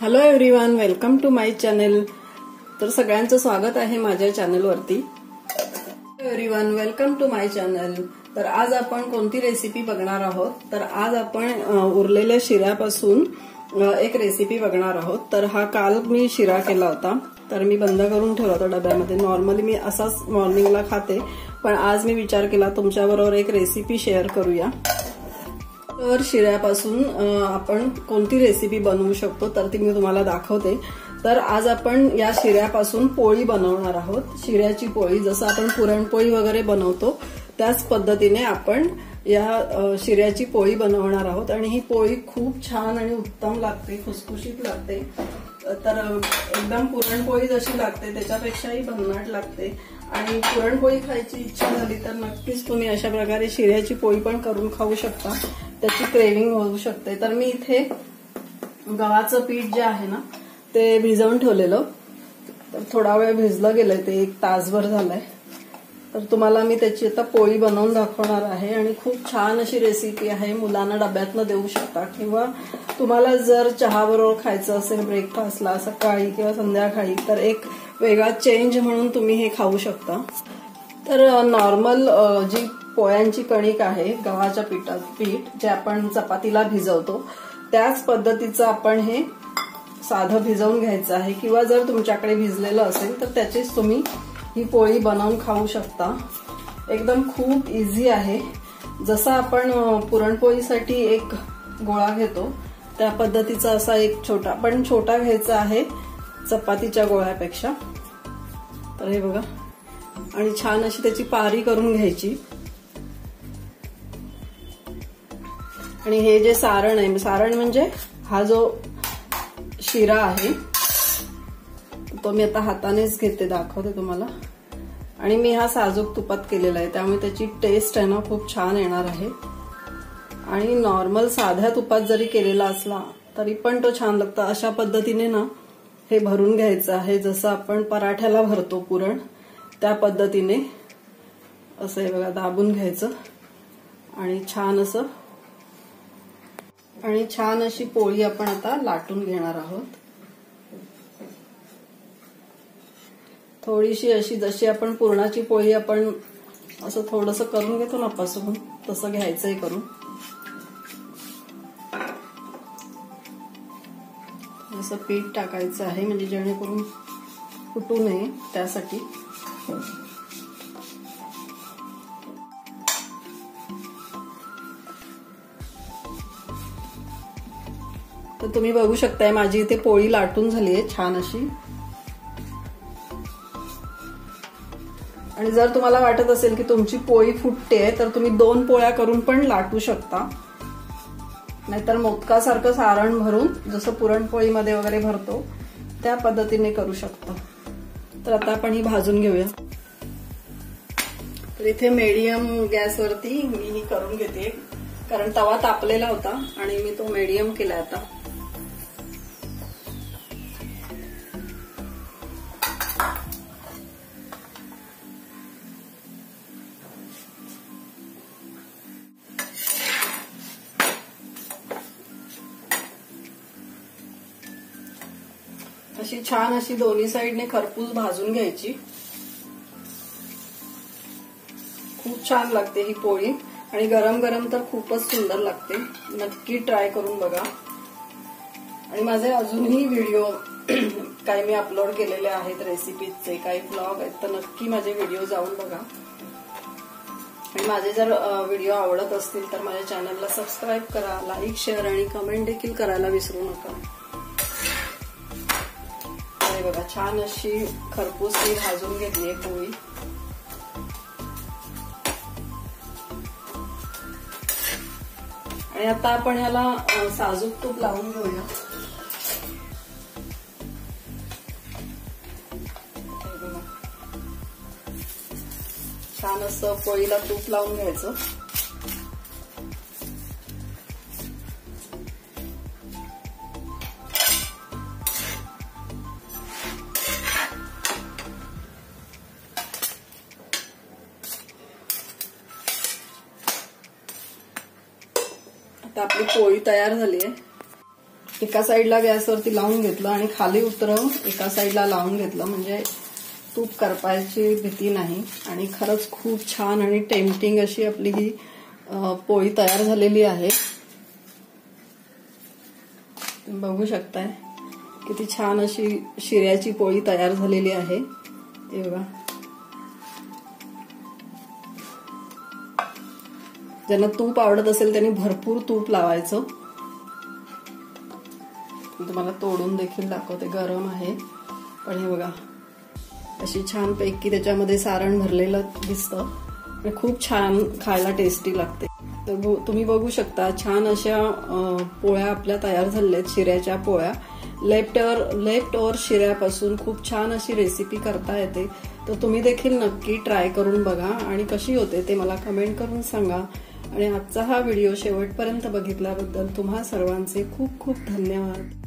Hello everyone welcome to my channel तर सगळ्यांचं स्वागत आहे माझ्या चॅनलवरती everyone welcome to my channel तर आज आपण कोणती रेसिपी बघणार आहोत? तर आज आपण उरलेल्या शिऱ्यापासून एक रेसिपी बघणार आहोत. तर हा काल मी शिरा केला होता. तर मी बंद करून ठेवला होता डब्यामध्ये. नॉर्मली मी असाच मॉर्निंगला खाते पण आज मी विचार केला तुमच्याबरोबर एक रेसिपी शेअर करूया. तर शिऱ्यापासून आपण कोणती रेसिपी बनवू शकतो तर ती मी तुम्हाला दाखवते. तर आज आपण या शिऱ्यापासून पोळी बनवणार आहोत. शिऱ्याची पोळी जसं आपण पुरणपोळी वगैरे बनवतो त्याच पद्धतीने आपण या शिऱ्याची पोळी बनवणार आहोत. आणि ही पोळी खूप छान आणि उत्तम लागते खुसखुशीत लागते. तर एकदम पुरणपोळी जशी लागते त्याच्यापेक्षाही भन्नाट लागते. आणि पुरणपोळी खायची इच्छा झाली तर नक्कीच तुम्ही अशा प्रकारे शिऱ्याची पोळी पण करून खाऊ शकता. त्याची क्रेविंग होऊ शकते. तर मी इथे गव्हाचं पीठ जे आहे ना ते भिजवून ठेवलेलं. तर थोडा वेळ भिजलं गेलंय ते एक तासभर झालंय. तर तुम्हाला मी त्याची आता पोळी बनवून दाखवणार आहे. आणि खूप छान अशी रेसिपी आहे. मुलांना डब्यातनं देऊ शकता किंवा तुम्हाला जर चहाबरोबर खायचं असेल ब्रेकफास्टला सकाळी किंवा संध्याकाळी तर एक वेगळा चेंज म्हणून तुम्ही हे खाऊ शकता. तर नॉर्मल जी पोळ्यांची कणिक आहे गव्हाच्या पिठात पीठ जे आपण चपातीला भिजवतो त्याच पद्धतीचं आपण हे साधं भिजवून घ्यायचं आहे. किंवा जर तुमच्याकडे भिजलेलं असेल तर त्याचीच तुम्ही ही पोळी बनवून खाऊ शकता. एकदम खूप इझी आहे. जसं आपण पुरणपोळीसाठी एक गोळा घेतो त्या पद्धतीचा असा एक छोटा पण छोटा घ्यायचा आहे चपातीच्या गोळ्यापेक्षा. तर हे बघा. आणि छान अशी त्याची पारी करून घ्यायची. आणि हे जे सारण आहे सारण म्हणजे हा जो शिरा आहे तो मी आता हातानेच घेते दाखवते तुम्हाला. आणि मी हा साजूक तुपात केलेला आहे त्यामुळे त्याची टेस्ट आहे ना खूप छान येणार आहे. आणि नॉर्मल साध्या तुपात जरी केलेला असला तरी पण तो छान लागतो. अशा पद्धतीने ना हे भरून घ्यायचं आहे. जसं आपण पराठ्याला भरतो पुरण त्या पद्धतीने असं हे बघा दाबून घ्यायचं. आणि छान असं आणि छान अशी पोळी आपण आता लाटून घेणार आहोत. थोडीशी अशी जशी आपण पुरणाची पोळी आपण असं थोडस करून घेतो ना पासून तसं घ्यायचंही करून. असं पीठ टाकायचं आहे म्हणजे जेणेकरून फुटू नये त्यासाठी. तर तुम्ही बघू शकताय माझी इथे पोळी लाटून झाली आहे छान अशी. आणि जर तुम्हाला वाटत असेल की तुमची पोळी फुटते तर तुम्ही दोन पोळ्या करून पण लाटू शकता. नाहीतर मोदकासारखं सारण भरून जसं पुरणपोळीमध्ये वगैरे भरतो त्या पद्धतीने करू शकतो. तर आता आपण ही भाजून घेऊया. तर इथे मीडियम गॅसवरती मी ही करून घेते. कारण तवा तापलेला होता आणि मी तो मीडियम केला आता. अशी छान अशी दोन्ही साईडने खरपूस भाजून घ्यायची. खूप छान लागते ही पोळी. आणि गरम गरम तर खूपच सुंदर लागते. नक्की ट्राय करून बघा. आणि माझे अजूनही व्हिडिओ काही मी अपलोड केलेले आहेत रेसिपीजचे काही ब्लॉग आहेत तर नक्की माझे व्हिडिओ जाऊन बघा. आणि माझे जर व्हिडिओ आवडत असतील तर माझ्या चॅनलला सबस्क्राईब करा लाईक शेअर आणि कमेंट देखील करायला विसरू नका. बघा छान अशी खरपूस ती भाजून घेतली आहे पोळी. आणि आता आपण ह्याला साजूक तूप लावून घेऊया. छान असं पोळीला तूप लावून घ्यायचं. आता आपली पोळी तयार झाली आहे. एका साईडला गॅसवरती लावून घेतलं आणि खाली उतरवून एका साईडला लावून घेतलं. म्हणजे तूप करपायची भीती नाही. आणि खरंच खूप छान आणि टेम्पटिंग अशी आपली ही पोळी तयार झालेली आहे. बघू शकताय. किती छान अशी शिऱ्याची पोळी तयार झालेली आहे. हे बघा. ज्यांना तूप आवडत असेल त्यांनी भरपूर तूप लावायचं. तुम्हाला तोडून देखील दाखवते गरम आहे. पण हे बघा अशी छान पैकी त्याच्यामध्ये सारण भरलेलं दिसतं. आणि खूप छान खायला टेस्टी लागते. तर तुम्ही बघू शकता छान अशा पोळ्या आपल्या तयार झालेल्या आहेत शिऱ्याच्या पोळ्या. लेफ्ट ओर लेफ्ट ओवर शिऱ्यापासून खूप छान अशी रेसिपी करता येते. तर तुम्ही देखील नक्की ट्राय करून बघा. आणि कशी होते ते मला कमेंट करून सांगा. आणि आजचा हा व्हिडिओ शेवटपर्यंत बघितल्याबद्दल तुम्हा सर्वांचे खूप खूप धन्यवाद.